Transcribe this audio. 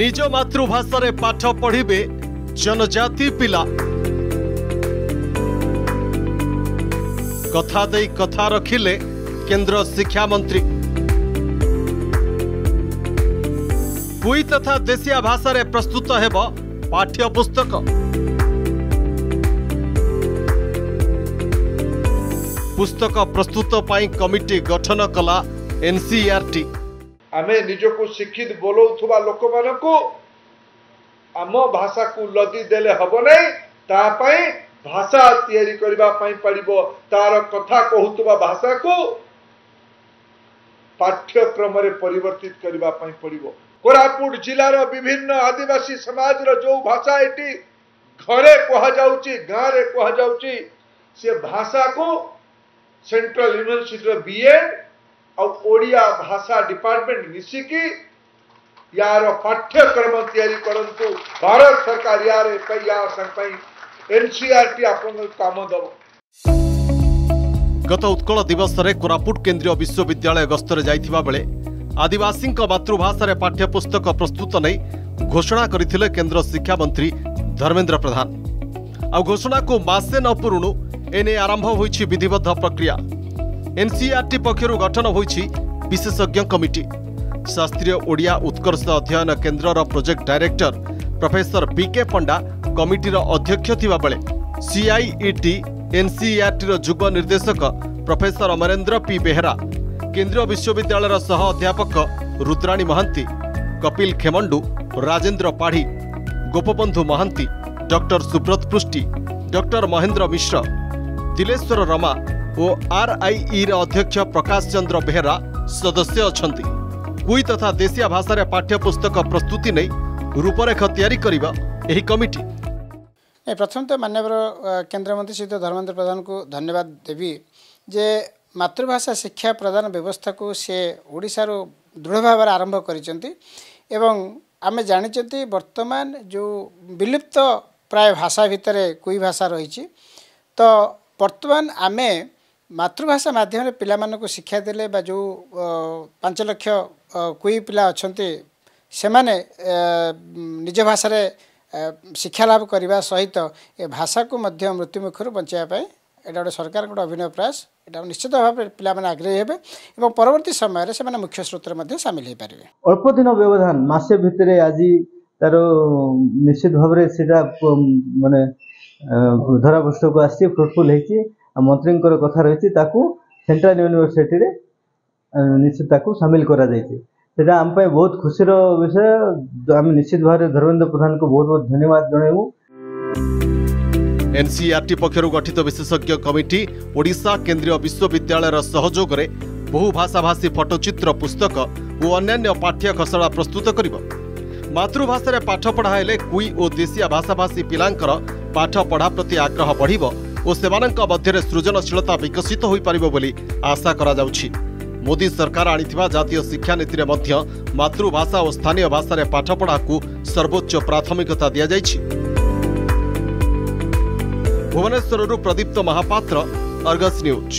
ନିଜ ମାତୃଭାଷାରେ ପାଠ ପଢ଼ିବେ ଜନଜାତି ପିଲା। କଥା ଦେଇ କଥା ରଖିଲେ କେନ୍ଦ୍ର ଶିକ୍ଷାମନ୍ତ୍ରୀ କୁଇ ତଥା ଦେଶିଆ ଭାଷାରେ ପ୍ରସ୍ତୁତ ହେବ ପାଠ୍ୟପୁସ୍ତକ। पुस्तक प्रस्तुत कमिटी गठन कला एनसीआरटी। आम निजक शिक्षित बोलाऊ लोक मान आम भाषा को लदी दे हम ना भाषा तैयारी करने तार कथा कहूबा भाषा को पाठ्यक्रम परिवर्तित करने पड़ो कोरापुट जिलार विभिन्न आदिवासी समाज रो जो भाषा ये घरे कह जाऊँ गाँव रे कह भाषा को ସେଣ୍ଟ୍ରାଲ ୟୁନିଭର୍ସିଟିର ବିଏଡ୍ ଆଉ ଓଡ଼ିଆ ଭାଷା ଡିପାର୍ଟମେଣ୍ଟ ମିଶିକି ୟାର ପାଠ୍ୟକ୍ରମ ତିଆରି କରନ୍ତୁ। ଭାରତ ସରକାର ୟାର ୟା ପାଇଁ ଏନସିଆରଟି ଆପଣଙ୍କୁ କାମ ଦେବ। ଗତ ଉତ୍କଳ ଦିବସରେ କୋରାପୁଟ କେନ୍ଦ୍ରୀୟ ବିଶ୍ୱବିଦ୍ୟାଳୟ ଗସ୍ତରେ ଯାଇଥିବା ବେଳେ ଆଦିବାସୀଙ୍କ ମାତୃଭାଷାରେ ପାଠ୍ୟପୁସ୍ତକ ପ୍ରସ୍ତୁତ ନେଇ ଘୋଷଣା କରିଥିଲେ କେନ୍ଦ୍ର ଶିକ୍ଷାମନ୍ତ୍ରୀ ଧର୍ମେନ୍ଦ୍ର ପ୍ରଧାନ। ଆଉ ଘୋଷଣାକୁ ମାସେ ନ ପୂରୁଣୁ এনে আরম্ভ হয়েছে বিধিবদ্ধ প্রক্রিয়া এনসিআরটি পক্ষ গঠন হয়েছে বিশেষজ্ঞ কমিটি শাস্ত্রীয় ওড়িয়া উৎকর্ষ অধ্যয়ন কেন্দ্রর project director professor P K Panda কমিটির অধ্যক্ষ থাকবে সিআইইটি এনসিআরটির যুগ নির্দেশক প্রফেসর অমরেন্দ্র পি বেহেরা কেন্দ্রীয় বিশ্ববিদ্যালয়ের সহ অধ্যাপক রুদ্রাণী মহান্তি কপিল খেমণ্ডু রাজেন্দ্র পাঢ়ী গোপবন্ধু মহান্তি ডক্টর সুব্রত পৃষ্টি ডক্টর মহেন্দ্র মিশ্র ଦିଲେଶ୍ୱର ରମା ଓ ଆର୍ଆଇଇର ଅଧ୍ୟକ୍ଷ ପ୍ରକାଶ ଚନ୍ଦ୍ର ବେହେରା ସଦସ୍ୟ ଅଛନ୍ତି। କୁଇ ତଥା ଦେଶିଆ ଭାଷାରେ ପାଠ୍ୟପୁସ୍ତକ ପ୍ରସ୍ତୁତି ନେଇ ରୂପରେଖ ତିଆରି କରିବ ଏହି କମିଟି। ଏ ପ୍ରଥମତଃ ମାନ୍ୟବର ଅ, କେନ୍ଦ୍ରମନ୍ତ୍ରୀ ଶ୍ରୀଯୁକ୍ତ ଧର୍ମେନ୍ଦ୍ର ପ୍ରଧାନଙ୍କୁ ଧନ୍ୟବାଦ ଦେବି ଯେ ମାତୃଭାଷା ଶିକ୍ଷା ପ୍ରଦାନ ବ୍ୟବସ୍ଥାକୁ ସେ ଓଡ଼ିଶାରୁ ଦୃଢ଼ ଭାବରେ ଆରମ୍ଭ କରିଛନ୍ତି ଏବଂ ଆମେ ଜାଣିଛନ୍ତି ବର୍ତ୍ତମାନ ଯେଉଁ ବିଲୁପ୍ତ ପ୍ରାୟ ଭାଷା ଭିତରେ କୁଇ ଭାଷା ରହିଛି ତ ବର୍ତ୍ତମାନ ଆମେ ମାତୃଭାଷା ମାଧ୍ୟମରେ ପିଲାମାନଙ୍କୁ ଶିକ୍ଷା ଦେଲେ ବା ଯେଉଁ ପାଞ୍ଚ ଲକ୍ଷ କୁଇ ପିଲା ଅଛନ୍ତି ସେମାନେ ନିଜ ଭାଷାରେ ଅ, ଶିକ୍ଷା ଲାଭ କରିବା ସହିତ ଏ ଭାଷାକୁ ମଧ୍ୟ ମୃତ୍ୟୁମୁଖରୁ ବଞ୍ଚାଇବା ପାଇଁ ଏଇଟା ଗୋଟେ ସରକାରଙ୍କ ଗୋଟେ ଅଭିନବ ପ୍ରୟାସ। ଏଇଟା ନିଶ୍ଚିତ ଭାବରେ ପିଲାମାନେ ଆଗ୍ରହୀ ହେବେ ଏବଂ ପରବର୍ତ୍ତୀ ସମୟରେ ସେମାନେ ମୁଖ୍ୟ ସ୍ରୋତରେ ମଧ୍ୟ ସାମିଲ ହୋଇପାରିବେ। ଅଳ୍ପ ଦିନ ବ୍ୟବଧାନ ମାସେ ଭିତରେ ଆଜି ତାର ନିଶ୍ଚିତ ଭାବରେ ସେଇଟା ମାନେ ଧରାପୃଷ୍ଠକୁ ଆସିଛି ଫ୍ରୁଟଫୁଲ ହେଇଛି ଆଉ ମନ୍ତ୍ରୀଙ୍କର କଥା ରହିଛି ତାକୁ ସେଣ୍ଟ୍ରାଲ ୟୁନିଭର୍ସିଟିରେ ନିଶ୍ଚିତ ତାକୁ ସାମିଲ କରାଯାଇଛି ସେଇଟା ଆମ ପାଇଁ ବହୁତ ଖୁସିର ବିଷୟ ଆମେ ନିଶ୍ଚିତ ଭାବରେ ଧର୍ମେନ୍ଦ୍ର ପ୍ରଧାନଙ୍କୁ ବହୁତ ବହୁତ ଧନ୍ୟବାଦ ଜଣାଇବୁ ଏନ୍ସିଇଆରଟି ପକ୍ଷରୁ ଗଠିତ ବିଶେଷଜ୍ଞ କମିଟି ଓଡ଼ିଶା କେନ୍ଦ୍ରୀୟ ବିଶ୍ୱବିଦ୍ୟାଳୟର ସହଯୋଗରେ ବହୁ ଭାଷାଭାଷୀ ଫଟୋଚିତ୍ର ପୁସ୍ତକ ଓ ଅନ୍ୟାନ୍ୟ ପାଠ୍ୟ ଖସଡ଼ା ପ୍ରସ୍ତୁତ କରିବ ମାତୃଭାଷାରେ ପାଠ ପଢ଼ା ହେଲେ କୁଇ ଓ ଦେଶିଆ ଭାଷାଭାଷୀ ପିଲାଙ୍କର ପାଠ ପଢ଼ା ପ୍ରତି ଆଗ୍ରହ ବଢ଼ିବ ଓ ସେମାନଙ୍କ ମଧ୍ୟରେ ସୃଜନଶୀଳତା ବିକଶିତ ହୋଇପାରିବ ବୋଲି ଆଶା କରାଯାଉଛି। ମୋଦି ସରକାର ଆଣିଥିବା ଜାତୀୟ ଶିକ୍ଷାନୀତିରେ ମଧ୍ୟ ମାତୃଭାଷା ଓ ସ୍ଥାନୀୟ ଭାଷାରେ ପାଠପଢ଼ାକୁ ସର୍ବୋଚ୍ଚ ପ୍ରାଥମିକତା ଦିଆଯାଇଛି। ଭୁବନେଶ୍ୱରରୁ ପ୍ରଦୀପ୍ତ ମହାପାତ୍ର ଅର୍ଗସ୍ ନ୍ୟୁଜ୍।